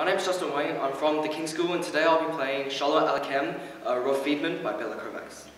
My name is Justin Wang. I'm from the King School and today I'll be playing Sholem-alekhem, uh, Rov Feidman by Bela Kovacs.